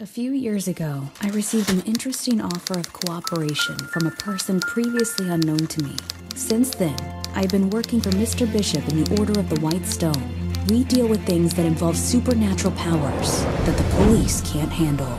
A few years ago, I received an interesting offer of cooperation from a person previously unknown to me. Since then, I've been working for Mr. Bishop in the Order of the White Stone. We deal with things that involve supernatural powers that the police can't handle.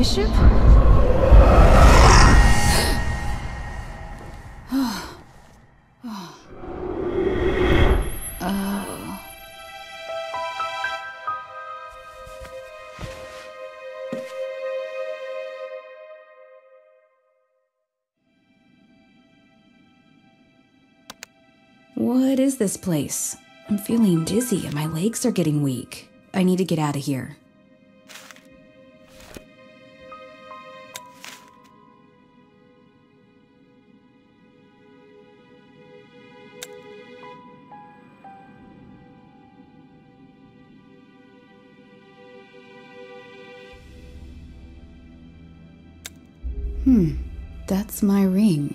Bishop? What is this place? I'm feeling dizzy and my legs are getting weak. I need to get out of here. Hmm, that's my ring.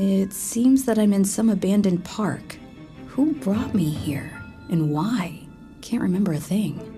It seems that I'm in some abandoned park. Who brought me here? And why? Can't remember a thing.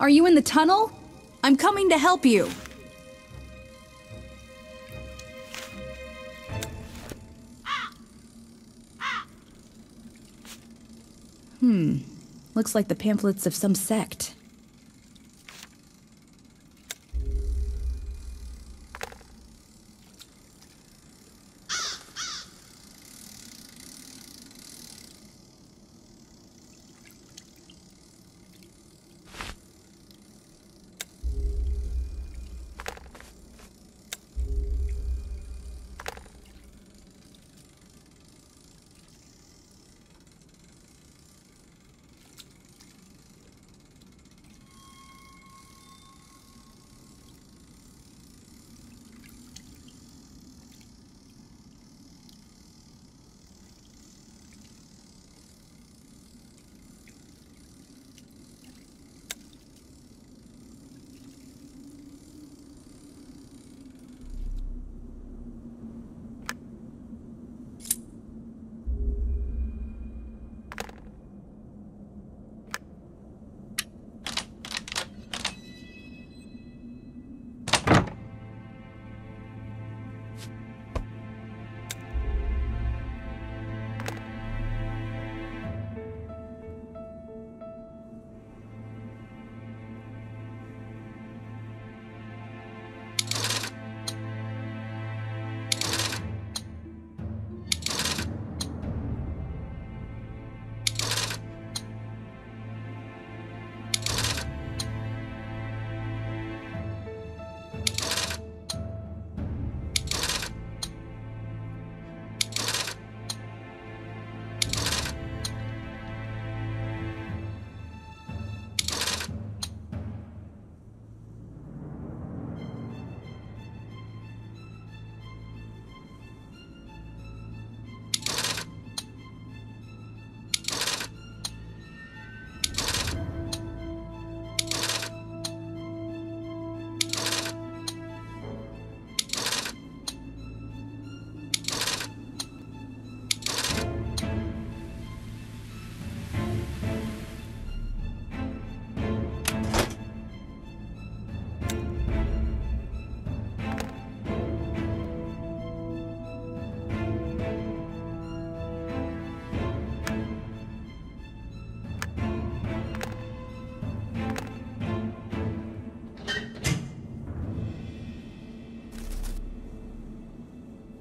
Are you in the tunnel? I'm coming to help you. Hmm. Looks like the pamphlets of some sect.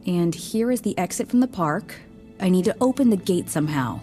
And here is the exit from the park. I need to open the gate somehow.